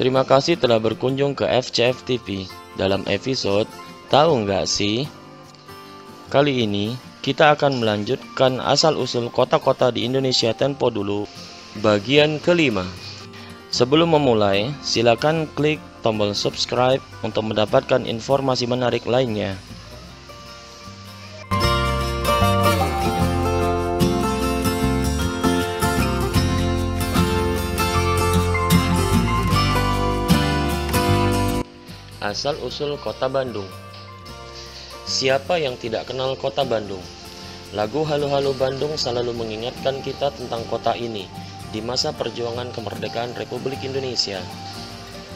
Terima kasih telah berkunjung ke FCF TV. Dalam episode Tahu nggak sih? Kali ini kita akan melanjutkan asal-usul kota-kota di Indonesia Tempo dulu bagian kelima. Sebelum memulai, silakan klik tombol subscribe untuk mendapatkan informasi menarik lainnya. Asal-usul Kota Bandung Siapa yang tidak kenal Kota Bandung? Lagu Halo-Halo Bandung selalu mengingatkan kita tentang kota ini di masa perjuangan kemerdekaan Republik Indonesia.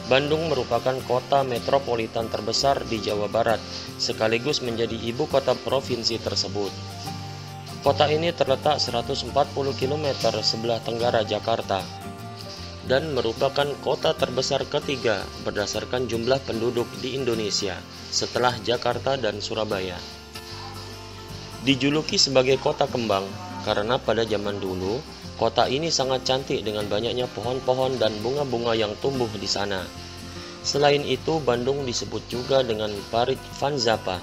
Bandung merupakan kota metropolitan terbesar di Jawa Barat, sekaligus menjadi ibu kota provinsi tersebut. Kota ini terletak 140 km sebelah tenggara Jakarta, dan merupakan kota terbesar ketiga berdasarkan jumlah penduduk di Indonesia setelah Jakarta dan Surabaya. Dijuluki sebagai kota kembang karena pada zaman dulu kota ini sangat cantik dengan banyaknya pohon-pohon dan bunga-bunga yang tumbuh di sana. Selain itu, Bandung disebut juga dengan Parit Van Zappa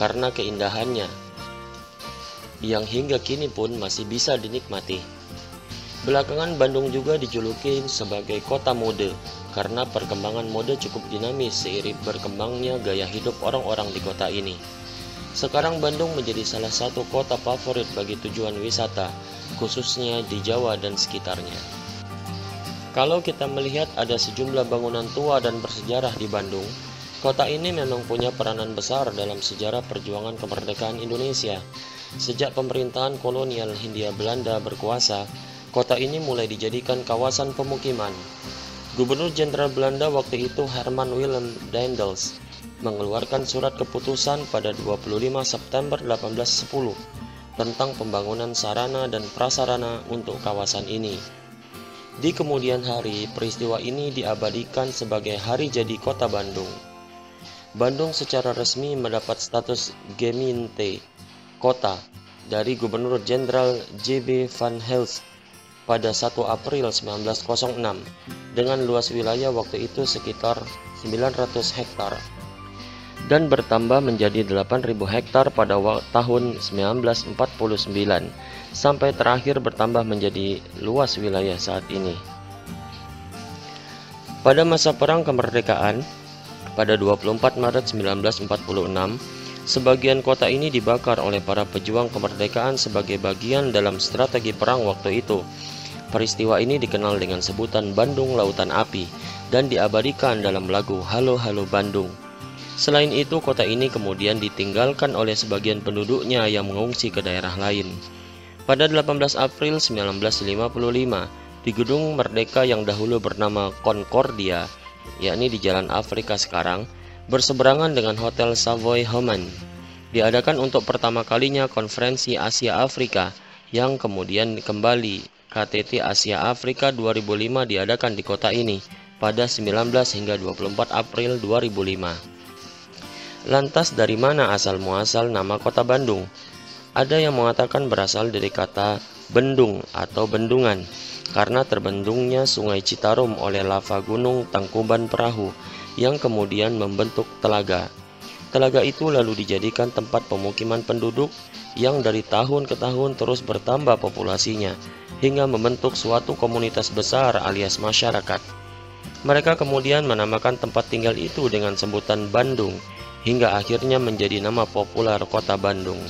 karena keindahannya yang hingga kini pun masih bisa dinikmati. Belakangan Bandung juga dijuluki sebagai kota mode karena perkembangan mode cukup dinamis seiring berkembangnya gaya hidup orang-orang di kota ini. Sekarang Bandung menjadi salah satu kota favorit bagi tujuan wisata, khususnya di Jawa dan sekitarnya. Kalau kita melihat ada sejumlah bangunan tua dan bersejarah di Bandung, kota ini memang punya peranan besar dalam sejarah perjuangan kemerdekaan Indonesia. Sejak pemerintahan kolonial Hindia Belanda berkuasa, Kota ini mulai dijadikan kawasan pemukiman. Gubernur Jenderal Belanda waktu itu Herman Willem Daendels mengeluarkan surat keputusan pada 25 September 1810 tentang pembangunan sarana dan prasarana untuk kawasan ini. Di kemudian hari, peristiwa ini diabadikan sebagai Hari Jadi Kota Bandung. Bandung secara resmi mendapat status Geminte, kota, dari Gubernur Jenderal J.B. Van Hels pada 1 April 1906 dengan luas wilayah waktu itu sekitar 900 hektar dan bertambah menjadi 8.000 hektar pada tahun 1949 sampai terakhir bertambah menjadi luas wilayah saat ini. Pada masa perang kemerdekaan pada 24 Maret 1946 sebagian kota ini dibakar oleh para pejuang kemerdekaan sebagai bagian dalam strategi perang waktu itu Peristiwa ini dikenal dengan sebutan Bandung Lautan Api dan diabadikan dalam lagu Halo Halo Bandung. Selain itu, kota ini kemudian ditinggalkan oleh sebagian penduduknya yang mengungsi ke daerah lain. Pada 18 April 1955, di Gedung Merdeka yang dahulu bernama Concordia, yakni di Jalan Afrika sekarang, berseberangan dengan Hotel Savoy Homan. Diadakan untuk pertama kalinya konferensi Asia Afrika yang kemudian kembali KTT Asia Afrika 2005 diadakan di kota ini pada 19 hingga 24 April 2005. Lantas dari mana asal muasal nama kota Bandung? Ada yang mengatakan berasal dari kata bendung atau bendungan karena terbendungnya sungai Citarum oleh lava gunung Tangkuban Perahu yang kemudian membentuk telaga. Telaga itu lalu dijadikan tempat pemukiman penduduk yang dari tahun ke tahun terus bertambah populasinya hingga membentuk suatu komunitas besar alias masyarakat. Mereka kemudian menamakan tempat tinggal itu dengan sebutan Bandung, hingga akhirnya menjadi nama populer kota Bandung.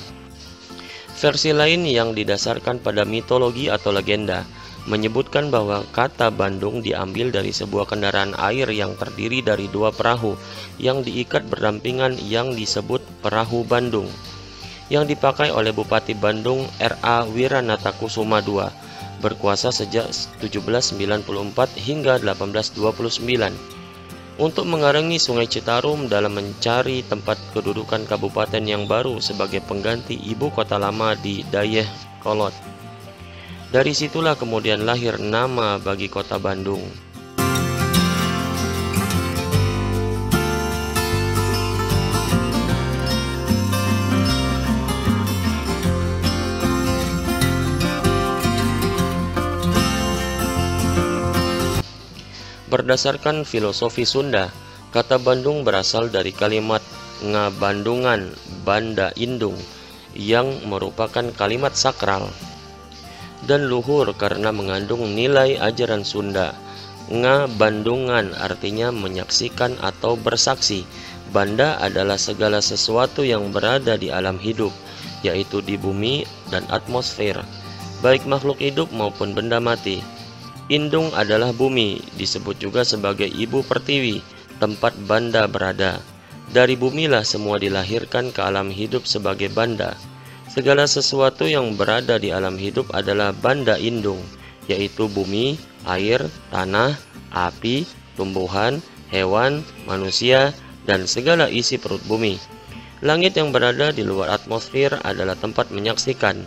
Versi lain yang didasarkan pada mitologi atau legenda menyebutkan bahwa kata Bandung diambil dari sebuah kendaraan air yang terdiri dari dua perahu yang diikat berdampingan yang disebut perahu Bandung yang dipakai oleh Bupati Bandung R.A. Wiranata Kusuma II berkuasa sejak 1794 hingga 1829 untuk mengarangi Sungai Citarum dalam mencari tempat kedudukan kabupaten yang baru sebagai pengganti ibu kota lama di Dayeh Kolot. Dari situlah kemudian lahir nama bagi kota Bandung. Berdasarkan filosofi Sunda, kata Bandung berasal dari kalimat ngabandungan Banda Indung yang merupakan kalimat sakral dan luhur karena mengandung nilai ajaran Sunda. Ngabandungan artinya menyaksikan atau bersaksi. Banda adalah segala sesuatu yang berada di alam hidup, yaitu di bumi dan atmosfer, baik makhluk hidup maupun benda mati. Indung adalah bumi, disebut juga sebagai ibu pertiwi, tempat banda berada. Dari bumilah semua dilahirkan ke alam hidup sebagai banda. Segala sesuatu yang berada di alam hidup adalah banda indung, yaitu bumi, air, tanah, api, tumbuhan, hewan, manusia, dan segala isi perut bumi. Langit yang berada di luar atmosfer adalah tempat menyaksikan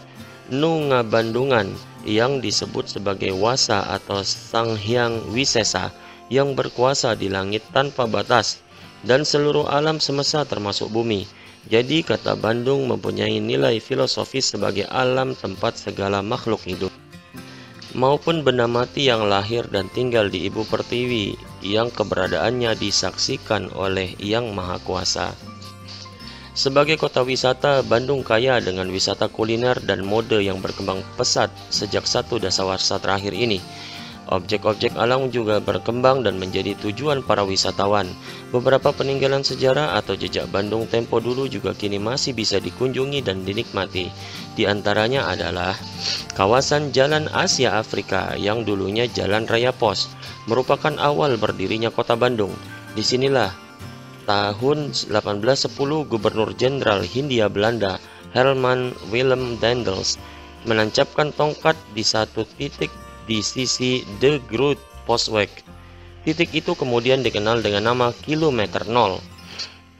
Nunga Bandungan yang disebut sebagai Wasa atau Sang Hyang Wisesa yang berkuasa di langit tanpa batas dan seluruh alam semesta termasuk bumi. Jadi kata Bandung mempunyai nilai filosofis sebagai alam tempat segala makhluk hidup maupun benda mati yang lahir dan tinggal di ibu pertiwi yang keberadaannya disaksikan oleh Yang Maha Kuasa. Sebagai kota wisata, Bandung kaya dengan wisata kuliner dan mode yang berkembang pesat sejak satu dasawarsa terakhir ini. Objek-objek alam juga berkembang dan menjadi tujuan para wisatawan. Beberapa peninggalan sejarah atau jejak Bandung tempo dulu juga kini masih bisa dikunjungi dan dinikmati. Di antaranya adalah kawasan Jalan Asia Afrika yang dulunya Jalan Raya Pos, merupakan awal berdirinya kota Bandung. Di sinilah tahun 1810 Gubernur Jenderal Hindia Belanda Herman Willem Daendels menancapkan tongkat di satu titik di sisi De Groot Postweg. Titik itu kemudian dikenal dengan nama Kilometer Nol.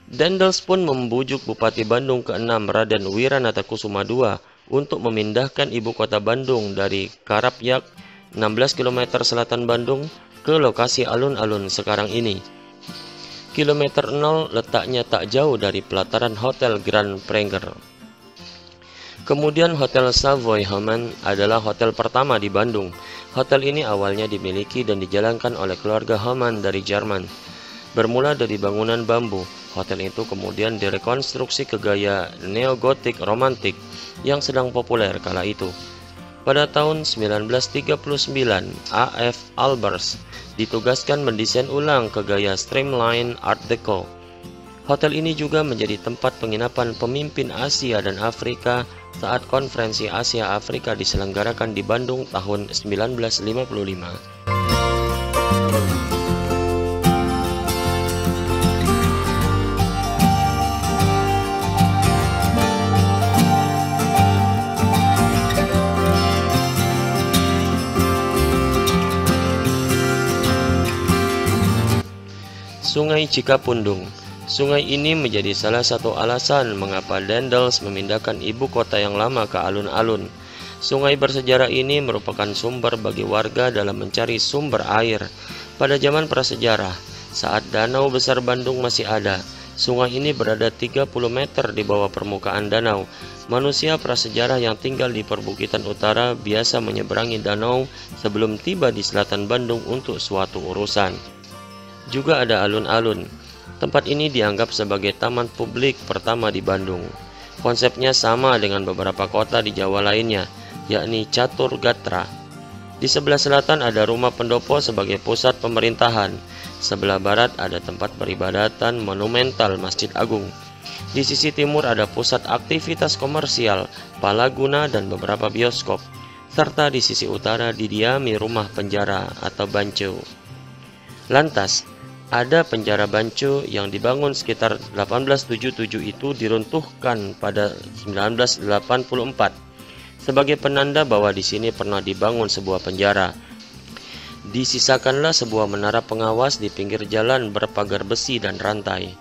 Dendels pun membujuk Bupati Bandung ke-6 Raden Wiranata Kusuma II untuk memindahkan ibu kota Bandung dari Karapyak 16 km selatan Bandung ke lokasi alun-alun sekarang ini. Kilometer 0 letaknya tak jauh dari pelataran Hotel Grand Pranger. Kemudian Hotel Savoy Homan adalah hotel pertama di Bandung. Hotel ini awalnya dimiliki dan dijalankan oleh keluarga Homan dari Jerman. Bermula dari bangunan bambu, hotel itu kemudian direkonstruksi ke gaya neogotik romantik yang sedang populer kala itu. Pada tahun 1939, A.F. Albers ditugaskan mendesain ulang ke gaya streamline Art Deco. Hotel ini juga menjadi tempat penginapan pemimpin Asia dan Afrika saat konferensi Asia Afrika diselenggarakan di Bandung tahun 1955. Sungai Cikapundung Sungai ini menjadi salah satu alasan mengapa Dendels memindahkan ibu kota yang lama ke alun-alun. Sungai bersejarah ini merupakan sumber bagi warga dalam mencari sumber air. Pada zaman prasejarah, saat danau besar Bandung masih ada, sungai ini berada 30 meter di bawah permukaan danau. Manusia prasejarah yang tinggal di perbukitan utara biasa menyeberangi danau sebelum tiba di selatan Bandung untuk suatu urusan. Juga ada alun-alun. Tempat ini dianggap sebagai taman publik pertama di Bandung. Konsepnya sama dengan beberapa kota di Jawa lainnya, yakni Catur Gatra. Di sebelah selatan ada rumah pendopo sebagai pusat pemerintahan. Sebelah barat ada tempat peribadatan monumental Masjid Agung. Di sisi timur ada pusat aktivitas komersial, palaguna dan beberapa bioskop. Serta di sisi utara didiami rumah penjara atau bancu. Lantas, ada penjara Bancu yang dibangun sekitar 1877 itu diruntuhkan pada 1984 sebagai penanda bahwa di sini pernah dibangun sebuah penjara. Disisakanlah sebuah menara pengawas di pinggir jalan berpagar besi dan rantai.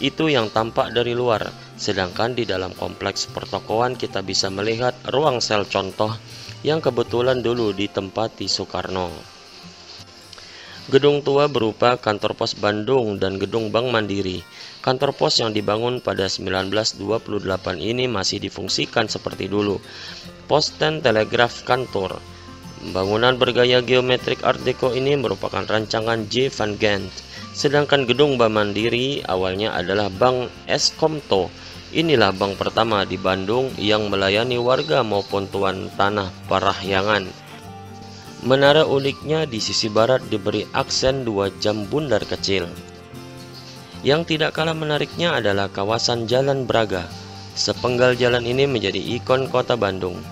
Itu yang tampak dari luar, sedangkan di dalam kompleks pertokoan kita bisa melihat ruang sel contoh yang kebetulan dulu ditempati Soekarno. Gedung tua berupa kantor pos Bandung dan gedung Bank Mandiri. Kantor pos yang dibangun pada 1928 ini masih difungsikan seperti dulu. Pos dan telegraf kantor Bangunan bergaya geometrik Art Deco ini merupakan rancangan J. Van Gent, sedangkan gedung Bank Mandiri awalnya adalah Bank Eskomto. Inilah bank pertama di Bandung yang melayani warga maupun tuan tanah Parahyangan. Menara uniknya di sisi barat diberi aksen dua jam bundar kecil. Yang tidak kalah menariknya adalah kawasan Jalan Braga. Sepenggal jalan ini menjadi ikon kota Bandung.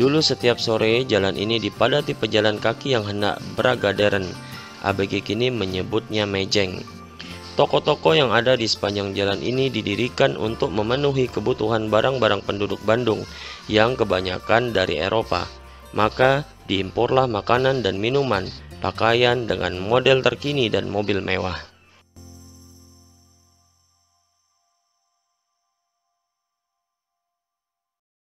Dulu setiap sore jalan ini dipadati pejalan kaki yang hendak beragaderen. ABG kini menyebutnya mejeng. Toko-toko yang ada di sepanjang jalan ini didirikan untuk memenuhi kebutuhan barang-barang penduduk Bandung yang kebanyakan dari Eropa. Maka diimporlah makanan dan minuman, pakaian dengan model terkini dan mobil mewah.